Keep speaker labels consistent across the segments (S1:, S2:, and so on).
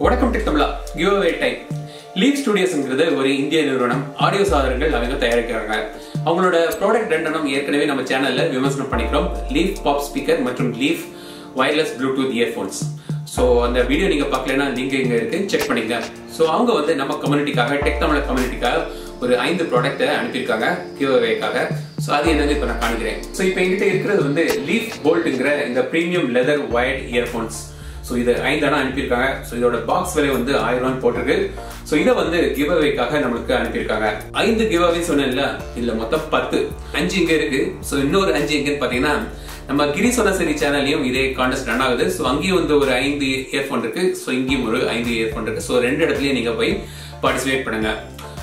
S1: வணக்கம் tech Tamizha. Give away time leave ஸ்டுடியோஸ்ங்கிறது ஒரு இந்திய நிறுவனம். ஆடியோ சாதனங்கள் அவங்க தயாரிக்கிறாங்க. அவங்களோட ப்ராடக்ட் ரெண்டனம் ஏற்கனவே நம்ம சேனல்ல விமர்சனம் பண்ணிக்கிறோம். லீஃப் பாப் ஸ்பீக்கர் மற்றும் leaf wireless bluetooth earphones so அந்த வீடியோ நீங்க பார்க்கலன்னா லிங்க் இங்க இருக்கு. செக் பண்ணிங்க ஸோ அவங்க வந்து நம்ம கம்யூனிட்டிக்காக டெக் தமிழ் கம்யூனிட்டிக்காக ஒரு ஐந்து ப்ராடக்ட்டை அனுப்பியிருக்காங்க. கிவ் ஸோ அது என்னன்னு இப்போ நான் காணிக்கிறேன் ஸோ இப்போ என்கிட்ட இருக்கிறது வந்து லீஃப் போல்ட்டுங்கிற இந்த premium leather wired earphones so இது ஐந்தானா அனுப்பியிருக்காங்க. ஸோ இதோட பாக்ஸ் விலை வந்து ஆயிரம் ரூபான்னு போட்டிருக்கு. ஸோ இதை வந்து கிவ் அவேக்காக நம்மளுக்கு அனுப்பியிருக்காங்க. ஐந்து கிவ் அவே சொன்னேன்ல இல்ல மொத்தம் பத்து. அஞ்சு இங்க இருக்கு. ஸோ இன்னொரு அஞ்சு எங்கன்னு பாத்தீங்கன்னா நம்ம கிரி சரி சேனல்லையும் இதே கான்டெஸ்ட் ரன் ஆகுது. ஸோ அங்கேயும் வந்து ஒரு ஐந்து இயர்ஃபோன் இருக்கு. ஸோ இங்கேயும் ஒரு ஐந்து இயர்ஃபோன் இருக்கு. ஸோ ரெண்டு இடத்துலயும் நீங்க போய் பார்ட்டிசிபேட் பண்ணுங்க.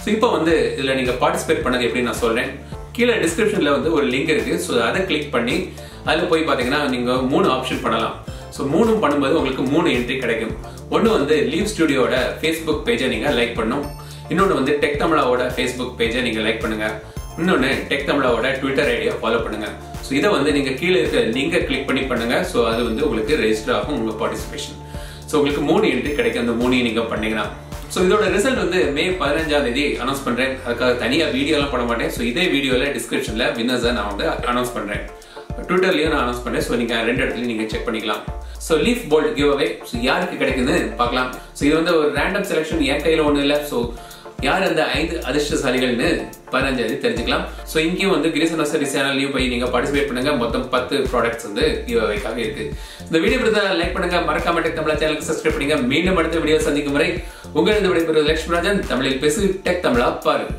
S1: ஸோ இப்போ வந்து இதுல நீங்க பார்ட்டிசிபேட் பண்ணது எப்படி நான் சொல்றேன். கீழே டிஸ்கிரிப்ஷன்ல வந்து ஒரு லிங்க் இருக்கு. ஸோ அதை கிளிக் பண்ணி அதில் போய் பார்த்தீங்கன்னா நீங்க மூணு ஆப்ஷன் பண்ணலாம். ஸோ மூணும் பண்ணும்போது உங்களுக்கு மூணு என்ட்ரி கிடைக்கும். ஒன்று வந்து லீவ் ஸ்டுடியோட ஃபேஸ்புக் பேஜை நீங்கள் லைக் பண்ணும் இன்னொன்று வந்து டெக் தமிழாவோட ஃபேஸ்புக் பேஜை நீங்கள் லைக் பண்ணுங்க. இன்னொன்று டெக் தமிழாவோட ட்விட்டர் ஐடியா ஃபாலோ பண்ணுங்க. ஸோ இதை வந்து நீங்கள் கீழே இருக்க நீங்கள் கிளிக் பண்ணி பண்ணுங்க. ஸோ அது வந்து உங்களுக்கு ரெஜிஸ்டர் ஆகும் உங்கள் பார்ட்டிசிபேஷன் ஸோ உங்களுக்கு மூணு என்ட்ரி கிடைக்கும். அந்த மூணையும் நீங்கள் பண்ணீங்கன்னா. ஸோ இதோட ரிசல்ட் வந்து மே பதினஞ்சாம் தேதி அனௌன்ஸ் பண்றேன். அதுக்காக தனியாக வீடியோலாம் போட மாட்டேன். ஸோ இதே வீடியோவில் டிஸ்கிரிப்ஷனில் வின்னர்ஸை நான் வந்து அனௌன்ஸ் பண்றேன். ட்விட்டர்லயும் நான் அனௌன்ஸ் பண்ணேன். ஸோ நீங்கள் ரெண்டு இடத்துலயும் நீங்க செக் பண்ணிக்கலாம். So leaf bold give away so யாருக்கு கிடைக்குதுன்னு பார்க்கலாம். ஸோ இது வந்து ஒரு ரேண்டம் செலெக்ஷன் என் கையில ஒன்றும் இல்லை. ஸோ யார் அந்த ஐந்து அதிர்ஷ்டசாலிகள்னு பதினஞ்சாவது தெரிஞ்சுக்கலாம். ஸோ இங்கேயும் வந்து கிரீசன் நர்சரி சேனல்லையும் போய் நீங்கள் பார்ட்டிசிபேட் பண்ணுங்க. மொத்தம் பத்து ப்ராடக்ட்ஸ் வந்து கிவ் அவேக்காக இருக்கு. இந்த வீடியோ பிடித்த லைக் பண்ணுங்க. மறக்காம டெக் தமிழா சேனலுக்கு சப்ஸ்கிரைப் பண்ணுங்க. மீண்டும் அடுத்த வீடியோ சந்திக்கும் வரை உங்களிடம் விடைபெறுவது லட்சுமி ராஜன். தமிழில் பேசு. டெக் தமிழா பாருங்க